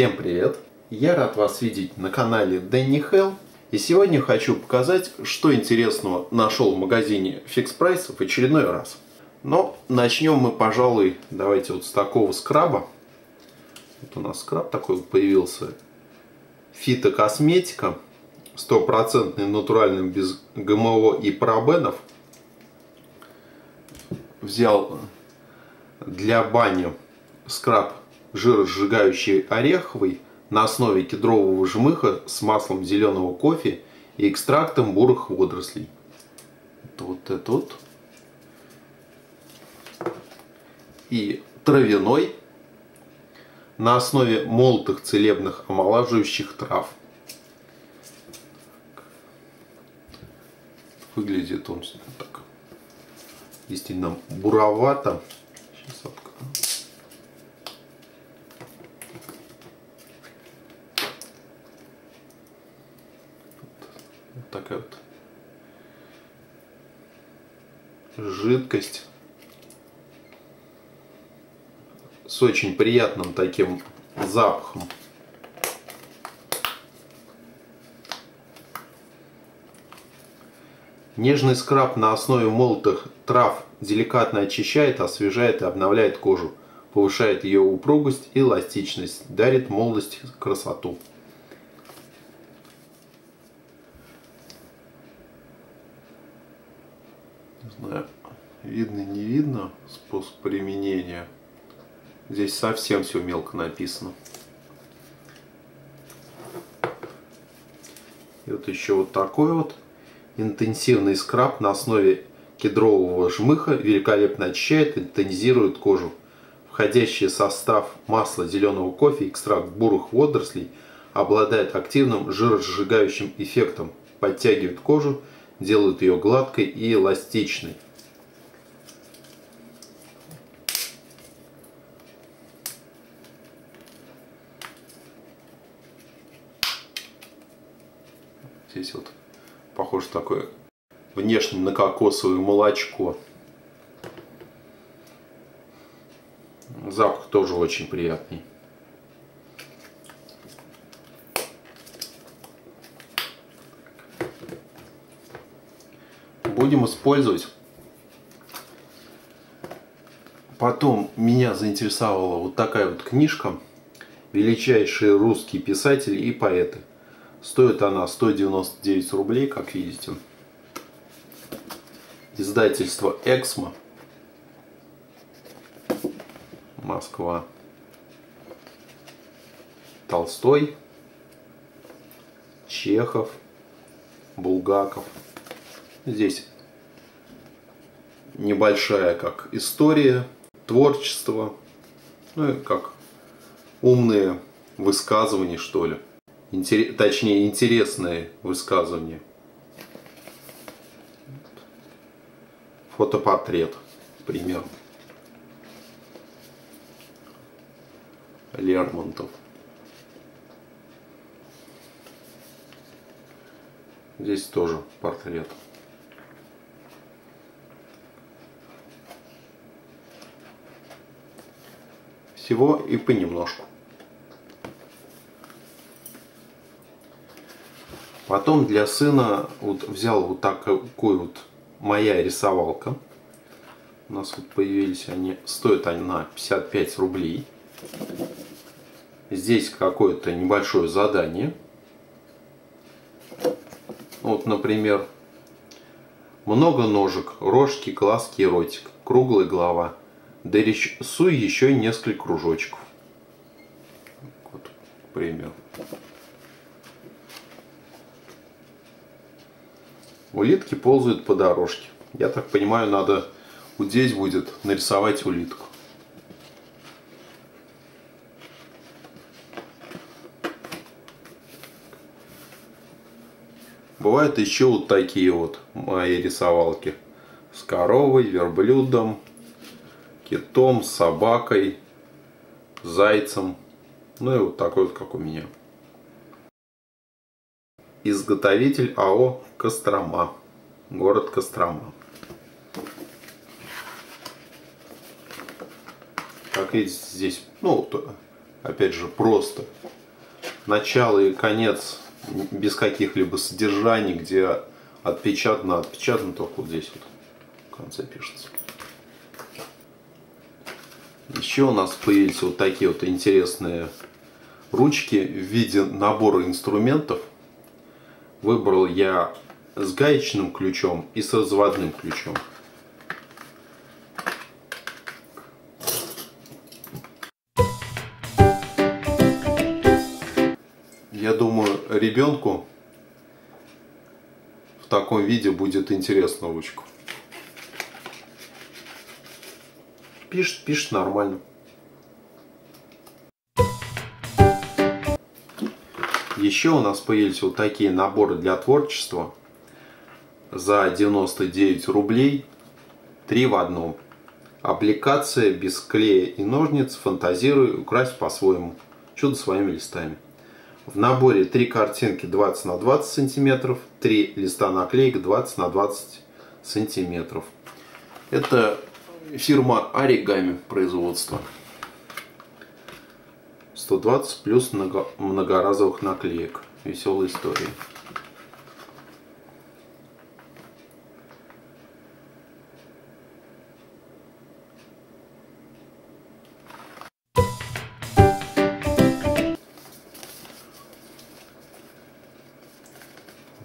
Всем привет! Я рад вас видеть на канале Дэнни Хелл. И сегодня хочу показать, что интересного нашел в магазине Fix Price в очередной раз. Но начнем мы, пожалуй, давайте вот с такого скраба. Вот у нас скраб такой появился. Фитокосметика. Стопроцентный натуральным без ГМО и парабенов. Взял для бани скраб жиросжигающий ореховый на основе кедрового жмыха с маслом зеленого кофе и экстрактом бурых водорослей. Это вот это вот. И травяной на основе молотых целебных омолаживающих трав. Выглядит он так действительно буровато. Сейчас открою. Вот такая вот жидкость с очень приятным таким запахом. Нежный скраб на основе молотых трав деликатно очищает, освежает и обновляет кожу, повышает ее упругость и эластичность, дарит молодость красоту. Не знаю, видно, не видно способ применения. Здесь совсем все мелко написано. И вот еще вот такой вот интенсивный скраб на основе кедрового жмыха великолепно очищает и тонизирует кожу. Входящий состав масла зеленого кофе, экстракт бурых водорослей обладает активным жиросжигающим эффектом, подтягивает кожу, делает ее гладкой и эластичной. Здесь вот похоже такое внешне на кокосовое молочко. Запах тоже очень приятный. Будем использовать. Потом меня заинтересовала вот такая вот книжка. Величайшие русские писатели и поэты. Стоит она 199 рублей, как видите. Издательство Эксмо. Москва. Толстой. Чехов. Булгаков. Здесь небольшая как история, творчество, ну и как умные высказывания, что ли. Интерес, точнее, интересные высказывания. Фотопортрет, пример. Лермонтов. Здесь тоже портрет. Всего и понемножку. Потом для сына вот взял вот такую вот моя рисовалка. У нас вот появились они, стоят они на 55 рублей. Здесь какое-то небольшое задание. Вот, например, много ножек, рожки, глазки ротик, круглая голова. Дорисуй еще несколько кружочков. Вот, к примеру. Улитки ползают по дорожке. Я так понимаю, надо вот здесь будет нарисовать улитку. Бывают еще вот такие вот мои рисовалки. С коровой, верблюдом, китом, собакой, зайцем. Ну и вот такой вот, как у меня. Изготовитель АО Кострома. Город Кострома. Как видите, здесь ну, Опять же, просто. Начало и конец без каких-либо содержаний, где отпечатано, отпечатано только вот здесь вот в конце пишется. Еще у нас появились вот такие вот интересные ручки в виде набора инструментов. Выбрал я с гаечным ключом и с разводным ключом. Я думаю, ребенку в таком виде будет интересно ручку. Пишет, пишет нормально. Еще у нас появились вот такие наборы для творчества за 99 рублей. Три в одном. Аппликация без клея и ножниц. Фантазируй, украсть по-своему. Чудо своими листами. В наборе три картинки 20 на 20 сантиметров, три листа наклеек 20 на 20 сантиметров. Это фирма Оригами производства. 120 плюс много, многоразовых наклеек. Веселая история.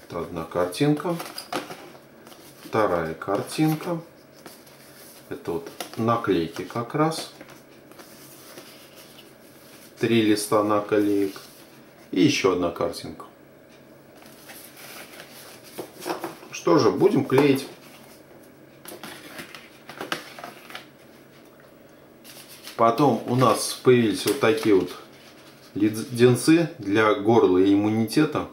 Это одна картинка. Вторая картинка. Это вот наклейки как раз три листа наклеек и еще одна картинка. Что же, будем клеить. Потом у нас появились вот такие вот леденцы для горла и иммунитета.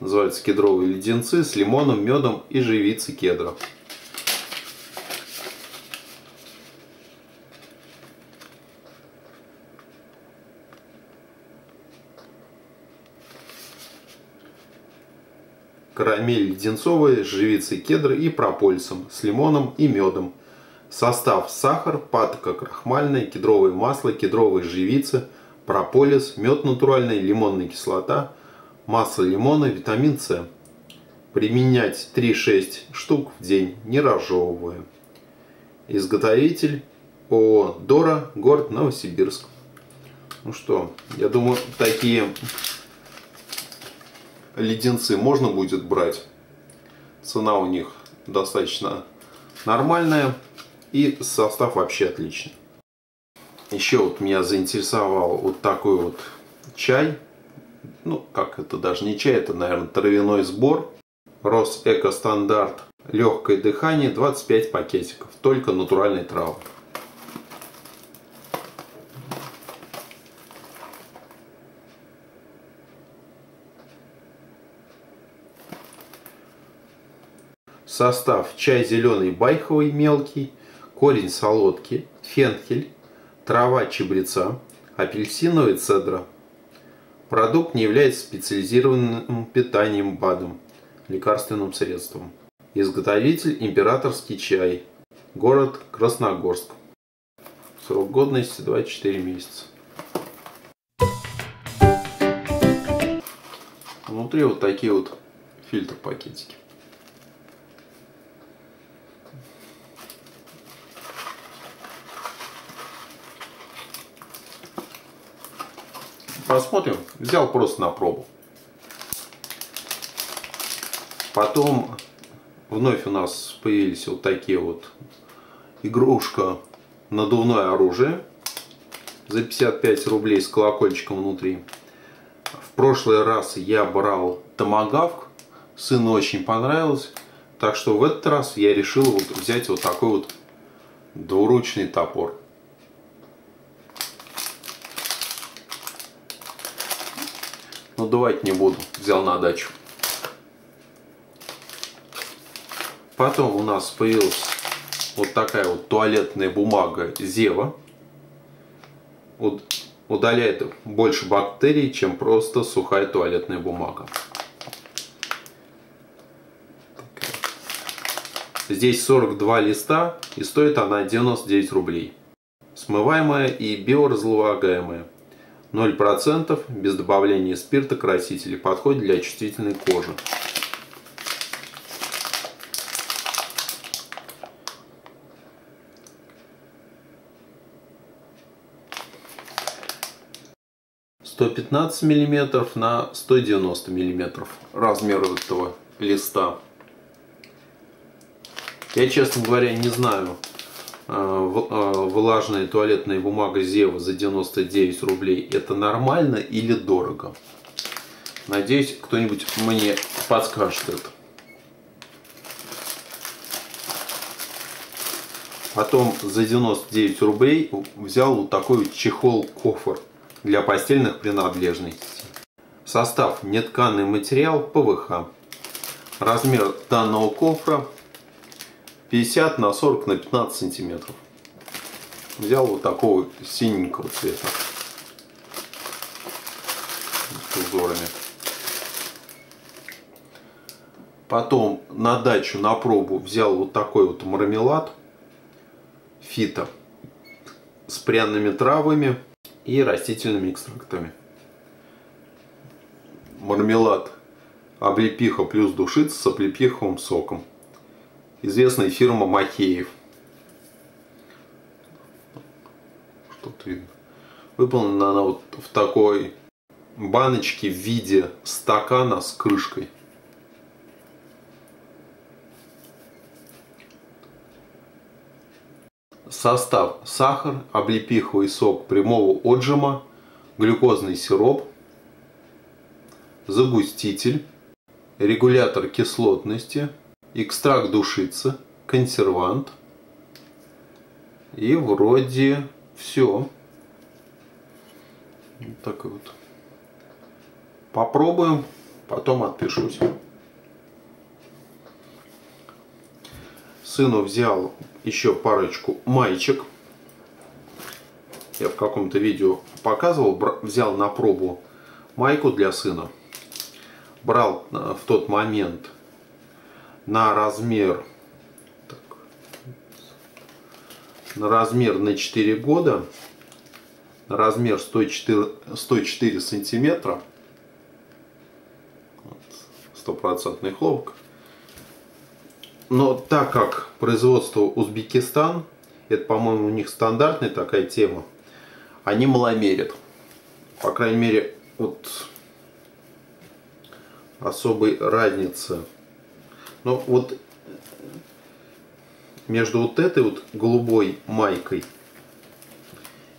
Называются кедровые леденцы с лимоном, медом и живицей кедра. Карамель леденцовая с живицей кедра и пропольцем, с лимоном и медом. Состав сахар, патока крахмальная, кедровое масло, кедровая живица, прополис, мед натуральный, лимонная кислота, масло лимона, витамин С. Применять 3-6 штук в день, не разжевывая. Изготовитель ООО Дора, город Новосибирск. Ну что, я думаю, такие леденцы можно будет брать. Цена у них достаточно нормальная и состав вообще отличный. Еще вот меня заинтересовал вот такой вот чай. Ну, как это даже не чай, это, наверное, травяной сбор. Рос Эко Стандарт. Легкое дыхание, 25 пакетиков. Только натуральные травы. Состав чай зеленый байховый мелкий, корень солодки, фенхель, трава чебреца, апельсиновый цедра. Продукт не является специализированным питанием БАДом, лекарственным средством. Изготовитель императорский чай. Город Красногорск. Срок годности 24 месяца. Внутри вот такие вот фильтр пакетики. Посмотрим. Взял просто на пробу. Потом вновь у нас появились вот такие вот игрушка надувное оружие за 55 рублей с колокольчиком внутри. В прошлый раз я брал томагавк, сыну очень понравилось, так что в этот раз я решил вот взять вот такой вот двуручный топор. Надувать не буду, взял на дачу. Потом у нас появилась вот такая вот туалетная бумага Зева. Удаляет больше бактерий, чем просто сухая туалетная бумага. Здесь 42 листа и стоит она 99 рублей. Смываемая и биоразлагаемая. 0% без добавления спирта, красителей. Подходит для чувствительной кожи. Сто пятнадцать миллиметров на сто девяносто миллиметров размер этого листа. Я, честно говоря, не знаю, влажная туалетная бумага Зева за 99 рублей это нормально или дорого. Надеюсь, кто-нибудь мне подскажет это. Потом за 99 рублей взял вот такой вот чехол-кофр для постельных принадлежностей. Состав нетканый материал ПВХ. Размер данного кофра 50 на 40 на 15 сантиметров. Взял вот такого синенького цвета. С узорами. Потом на дачу, на пробу взял вот такой вот мармелад фито с пряными травами и растительными экстрактами. Мармелад облепиха плюс душица с облепиховым соком известная фирма Махеев. Что-то видно. Выполнена она вот в такой баночке в виде стакана с крышкой. Состав. Сахар, облепиховый сок прямого отжима, глюкозный сироп, загуститель, регулятор кислотности – экстракт душицы, консервант. И вроде все. Вот так вот. Попробуем, потом отпишусь. Сыну взял еще парочку маечек. Я в каком-то видео показывал, взял на пробу майку для сына. Брал э, в тот момент на размер на размер на 4 года на размер 104, 104 сантиметра стопроцентный хлопок. Но так как производство Узбекистан это по-моему у них стандартная такая тема они маломерят. По крайней мере вот особой разницы но вот между вот этой вот голубой майкой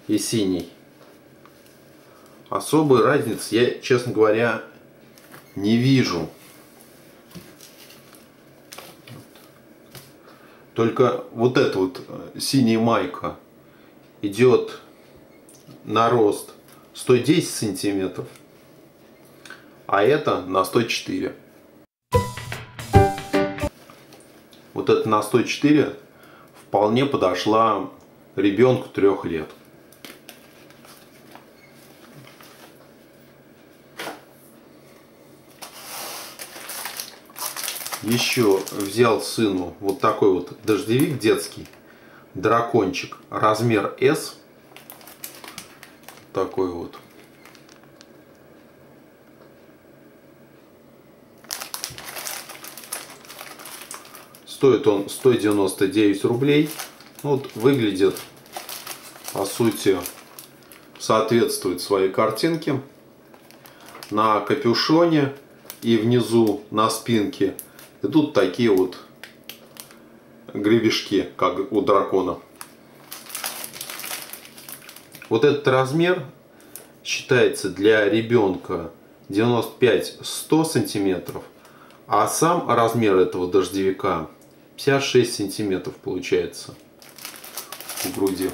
и синей особой разницы я, честно говоря, не вижу. Только вот эта вот э, синяя майка идет на рост 110 сантиметров, а это на 104. Вот эта на 104 вполне подошла ребенку трех лет. Еще взял сыну вот такой вот дождевик детский, дракончик, размер S. Такой вот. Стоит он 199 рублей. Вот выглядит, по сути, соответствует своей картинке. На капюшоне и внизу на спинке идут такие вот гребешки, как у дракона. Вот этот размер считается для ребенка 95-100 сантиметров, а сам размер этого дождевика 56 сантиметров получается в груди.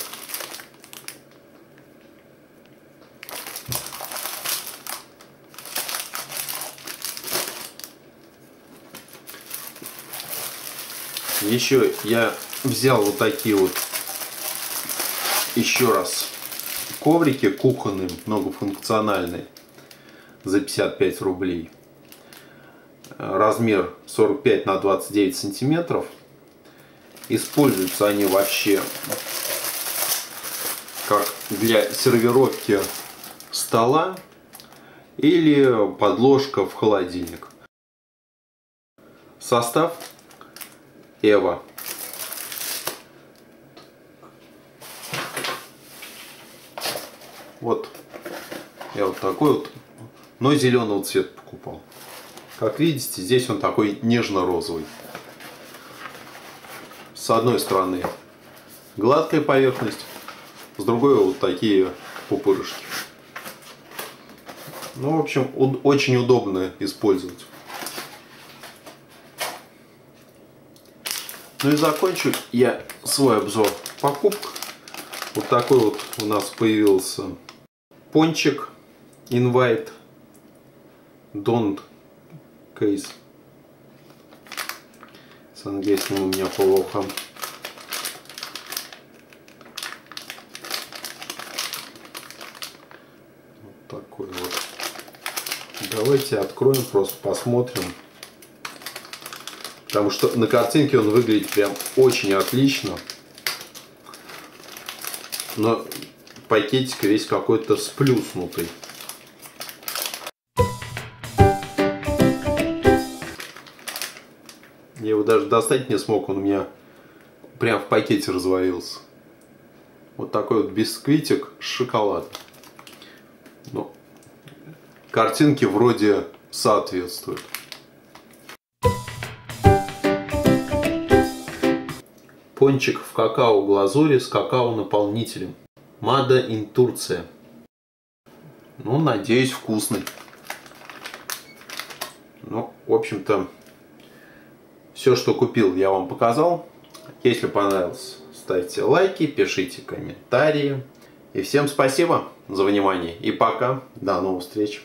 Еще я взял вот такие вот еще раз коврики кухонные, многофункциональные за 55 рублей. Размер 45 на 29 сантиметров. Используются они вообще как для сервировки стола или подложка в холодильник. Состав Эва. Вот. Я вот такой вот, но зеленого цвета покупал. Как видите, здесь он такой нежно-розовый. С одной стороны гладкая поверхность, с другой вот такие пупырышки. Ну, в общем, очень удобно использовать. Ну и закончу я свой обзор покупок. Вот такой вот у нас появился пончик invite don't case с английским у меня плохо. Вот такой вот. Давайте откроем просто посмотрим. Потому что на картинке он выглядит прям очень отлично. Но пакетик весь какой-то сплюснутый. Даже достать не смог, он у меня прям в пакете развалился. Вот такой вот бисквитик с шоколадом. Ну, картинки вроде соответствуют. Пончик в какао-глазури с какао-наполнителем. Мада ин Турция. Ну, надеюсь, вкусный. Ну, в общем-то, все, что купил, я вам показал. Если понравилось, ставьте лайки, пишите комментарии. И всем спасибо за внимание. И пока. До новых встреч.